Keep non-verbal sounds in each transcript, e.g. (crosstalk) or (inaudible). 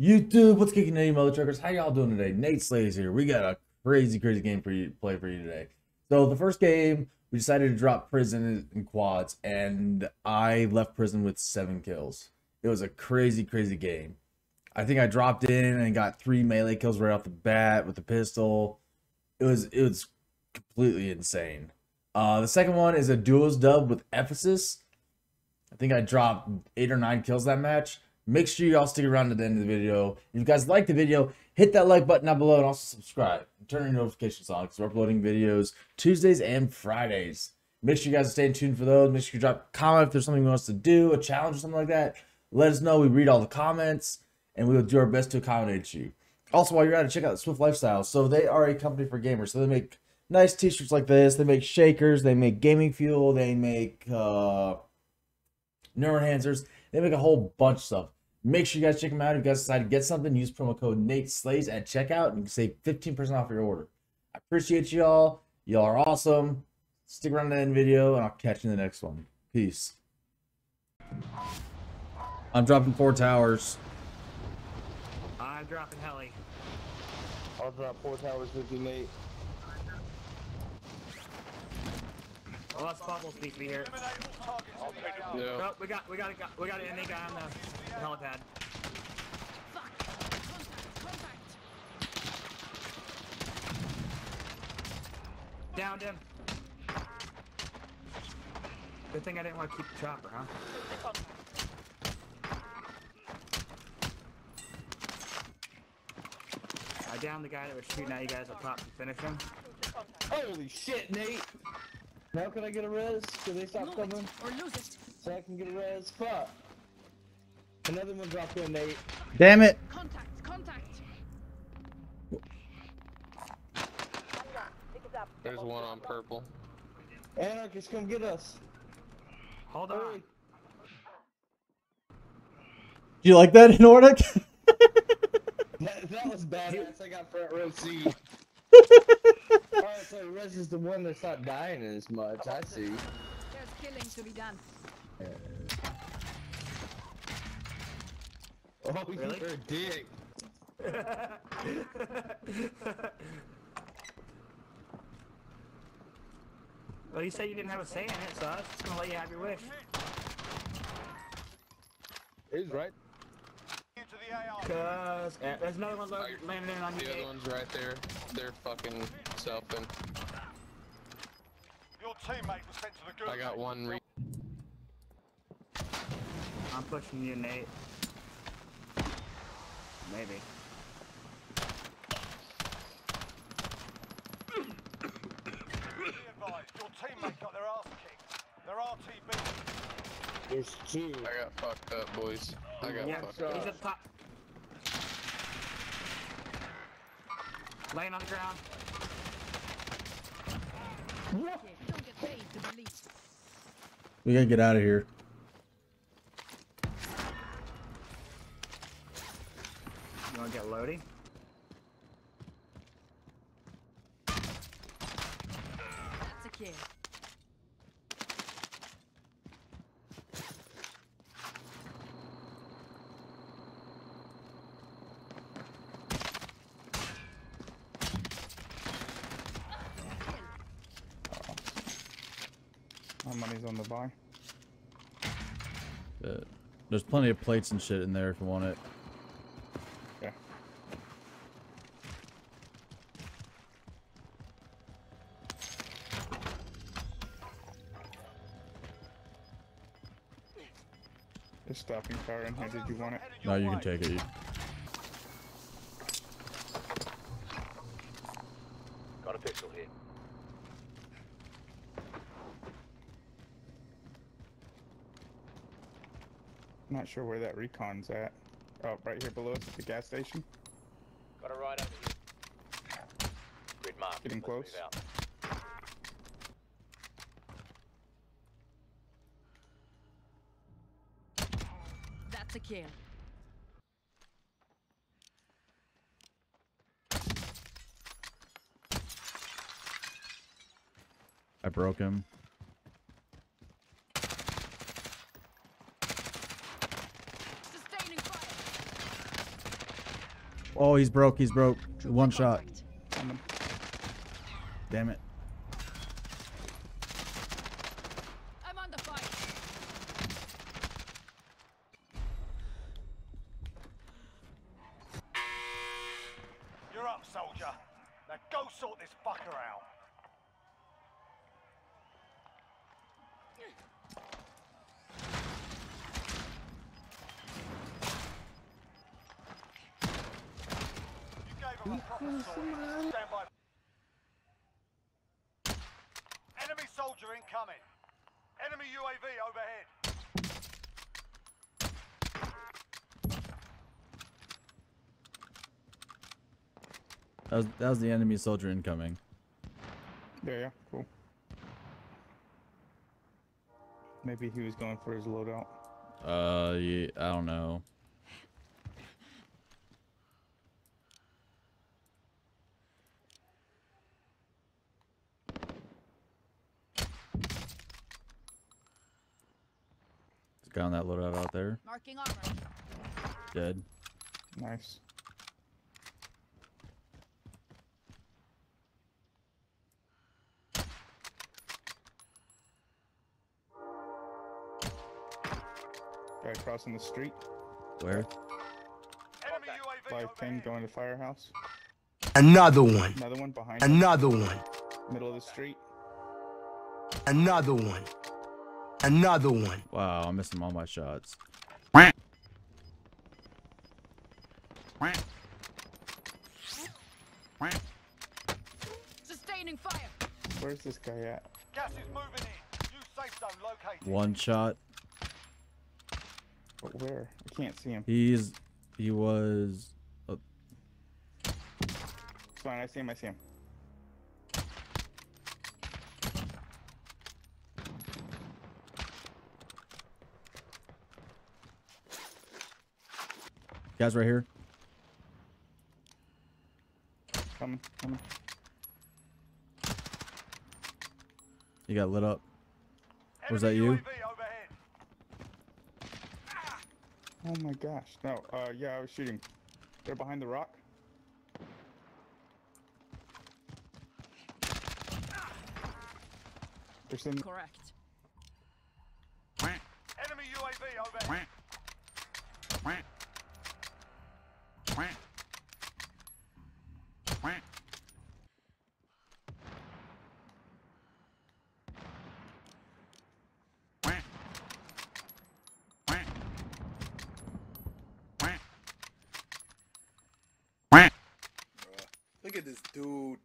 YouTube, what's kicking any mother truckers? How y'all doing today? Nate Slays here. We got a crazy, crazy game for you to play for you today. So the first game, we decided to drop prison in quads, and I left prison with seven kills. It was a crazy, crazy game. I think I dropped in and got three melee kills right off the bat with the pistol. It was it was completely insane. Uh, the second one is a duos dub with Ephesus. I think I dropped eight or nine kills that match. Make sure you all stick around to the end of the video. If you guys like the video, hit that like button down below and also subscribe. And turn your notifications on because we're uploading videos Tuesdays and Fridays. Make sure you guys stay tuned for those. Make sure you drop a comment if there's something you want us to do, a challenge or something like that. Let us know. We read all the comments and we will do our best to accommodate you. Also, while you're at it, check out Swift Lifestyle. So they are a company for gamers. So they make nice t-shirts like this. They make shakers. They make gaming fuel. They make uh, nerve enhancers. They make a whole bunch of stuff. Make sure you guys check them out. If you guys decide to get something, use promo code Nate Slays at checkout and you can save 15% off your order. I appreciate y'all. Y'all are awesome. Stick around to the end video and I'll catch you in the next one. Peace. I'm dropping four towers. I'm dropping heli. I'll drop four towers with you, Nate. Well, let's bubble speak me here. Yeah. Oh, we got, we got, a, guy- we got an enemy guy on the helipad. Downed him. Good thing I didn't want to keep the chopper, huh? I downed the guy that was shooting at you guys up top to finish him. Holy shit, Nate! Now can I get a res? Can they stop Move coming? or lose it. So I can get a res? Fuck! Another one dropped in, Nate. Damn it. Contact, contact. There's one on purple. Anarchist, come get us! Hold on. Hurry! Do you like that, Nordic? (laughs) That, that was badass. I got front row seat. (laughs) Alright, so res is the one that's not dying as much. I see. There's killing to be done. Oh, Really? you're a dick. Well, you said you didn't have a say in it, so I was just gonna let you have your wish. He's right. Cause uh, there's another one landing on The you. other one's right there. They're fucking selfing. Your teammate was sent to the good. I got one re- I'm pushing you, Nate. Maybe. Be advised, your teammate got their ass kicked. Their RTB. There's two. I got fucked up, boys. I got Yeah, fucked he's up. at the top. Laying on the ground. Okay, don't get paid to believe. We gotta get out of here. Money's on the buy. Uh, there's plenty of plates and shit in there if you want it. Yeah. There's stopping power in here. Did you want it? Headed No, you can take it. You- Got a pistol here. Not sure where that recon's at. Oh, right here below us at the gas station. Got a ride over here. Grid mark. Getting Let's close. out. That's a kill. I broke him. Oh, he's broke. He's broke. One shot. Damn it. Stand by. Enemy soldier incoming. Enemy UAV overhead. That was, that was the enemy soldier incoming. Yeah, yeah, cool. Maybe he was going for his loadout. Uh, yeah, I don't know. There's a guy on that loadout out there. Marking armor. Dead. Nice. Guy crossing the street. Where? Enemy UAV Five ping overhead. going to firehouse. Another one. Another one behind him, Another one. middle of the street. Another one. Another one. Wow, I'm missing all my shots. Sustaining fire. Where's this guy at? Gas is moving in. New safe zone located. One shot. But where? I can't see him. He's he was uh, It's fine, I see him, I see him. Guys right here. Coming, coming. He got lit up. Was that you? Oh my gosh. No, uh, yeah, I was shooting. They're behind the rock. There's some. Correct. Enemy UAV overhead. Look at this dude.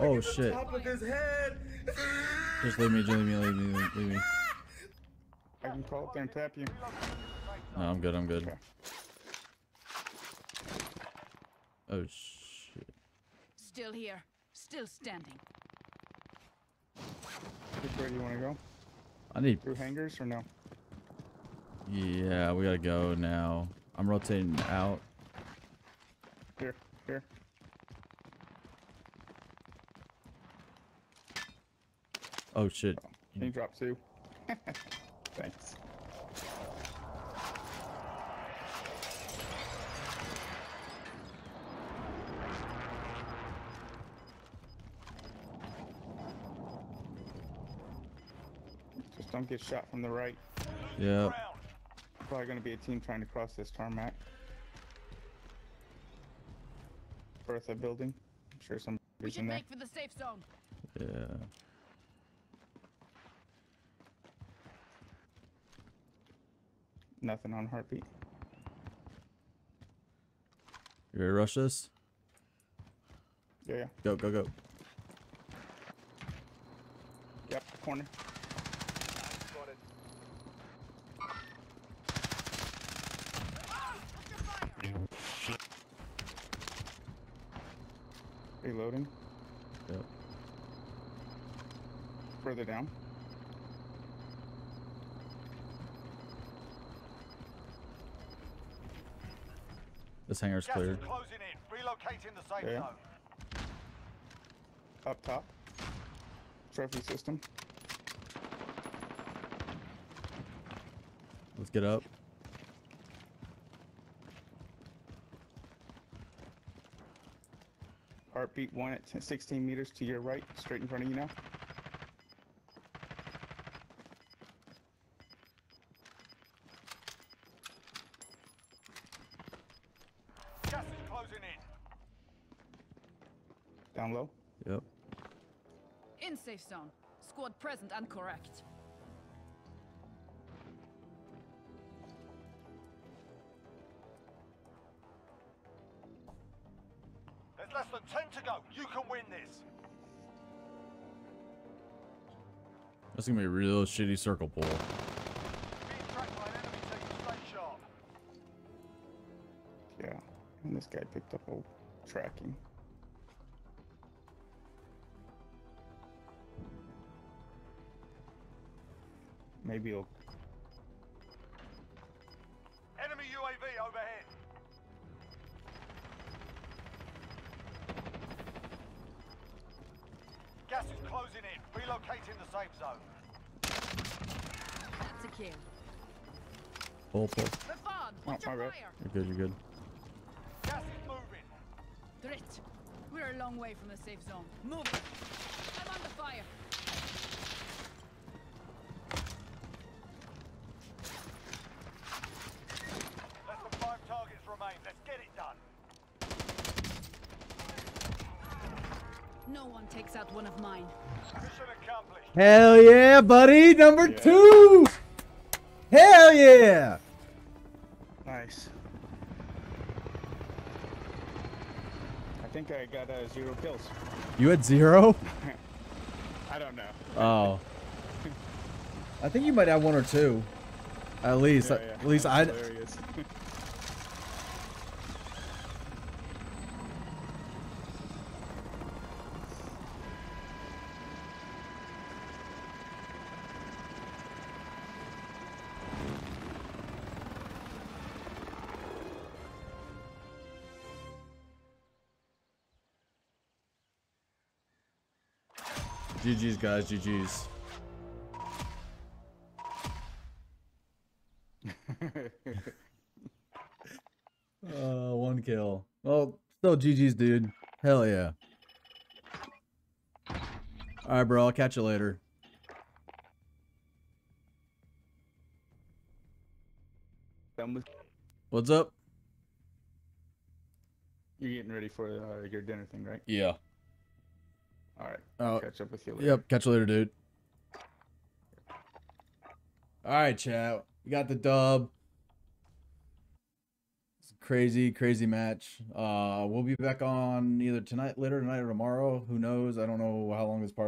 Oh shit. Top of his head. Just leave me, just leave me, leave me, leave me. I can call up there and tap you. No, I'm good, I'm good. Okay. Oh shit. Still here. Still standing. Which way do you want to go? I need Through hangars or no? Yeah, we gotta go now. I'm rotating out. Here, here. Oh shit. Can you drop two? (laughs) Thanks. Just don't get shot from the right. Yeah. Probably gonna be a team trying to cross this tarmac. Bertha building. I'm sure some. We should in there. make for the safe zone. Yeah. Nothing on heartbeat. You ready to rush this? Yeah, yeah. Go, go, go. Yep, corner. Reloading. Yep. Further down. This hangar's Gas clear. closing in. Relocating the safe Yeah. zone. up top. Trophy system. Let's get up. Heartbeat one at 16 meters to your right, straight in front of you now. Gas is closing in. Down low. Yep. In safe zone. Squad present and correct. There's less than 10 to go. You can win this. That's gonna be a real shitty circle pull. Guy picked up a tracking. Maybe he'll Enemy UAV overhead. Gas is closing in. Relocating the safe zone. That's oh, a kill. Pull, pull. Rafad, my bad. You're good, you're good. Gas. Grit. We're a long way from the safe zone. Move. it. I'm under fire. Less than five targets remain. Let's get it done. No one takes out one of mine. Mission accomplished. Hell yeah, buddy! Number Yeah. two! Hell yeah! Nice. Think I got uh, zero kills. You had zero? (laughs) I don't know. Oh. I think you might have one or two. At least. Yeah, yeah. At least I. That's hilarious. (laughs) GG's, guys. GG's. (laughs) Uh, one kill. Well, still GG's, dude. Hell yeah. All right, bro. I'll catch you later. What's up? You're getting ready for uh, your dinner thing, right? Yeah. All right. Oh, Catch up with you later. Yep. Catch you later, dude. All right, chat. We got the dub. It's a crazy, crazy match. Uh, we'll be back on either tonight, later tonight, or tomorrow. Who knows? I don't know how long this part.